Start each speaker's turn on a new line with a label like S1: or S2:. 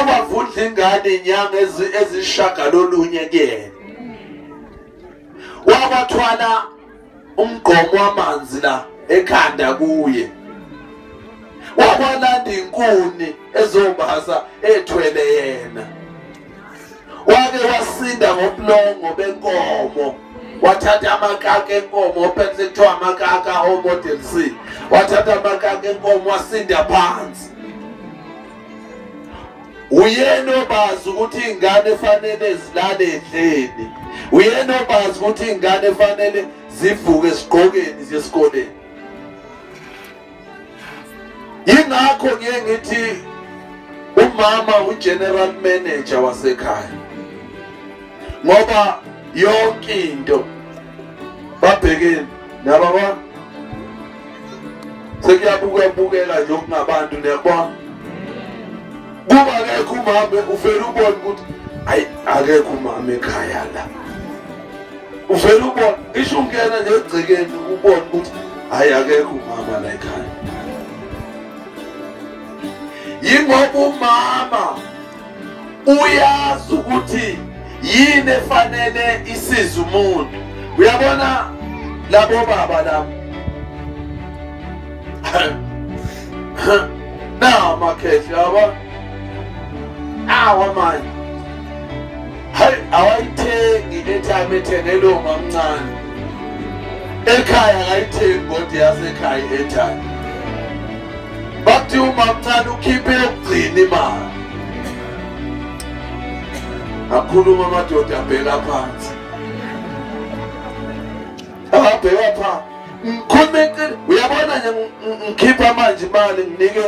S1: wakwavundla ingane inyanga ezi- ezishagalolunye kuyena? Wakwathwala umgqomo wamanzi la ekhanda kuye. Wakwalanda inkuni ezobasa ethwele yena. Wake wasinda ngobulongo benkomo. Wathatha amakaka enkomo ophethe kuthiwa amakaka omodel c wathatha amakaka enkomo wasinda phansi. Uyena obazi ukuthi iy'ngane efanele zilale edleni uyena obazi ukuthi iy'ngane efanele zivuke esigqokeni zesikoleni. Yingakho ngiye ngithi umama ugeneral manager wasekhaya ngoba yonke into babhekeni nababa sekuyabukebukela nje okungabantu niyabona? Kuba akekho umama uvele ubone ukuthi hayi akekho umama ekhaya la. Uvele ubone isho ungena nje egcekeni ubone ukuthi hayi akekho umama la ekhaya. Yingoba umama uyazi ukuthi yini efanele isize umuntu. Uyabona labo baba labo na makhehle yabona? Awa manje hayi awayithengi letime ethengelwe umamncane ekhaya akayithengi kodwa yasekhaya i-airtime. Bathi umamncane ukhiphe yokugcina imali. Akhuluma amadoda abheka phansi. Abheka phansi. Ngikhuluma eqini uyabona nje ngikhipha manje imali nginike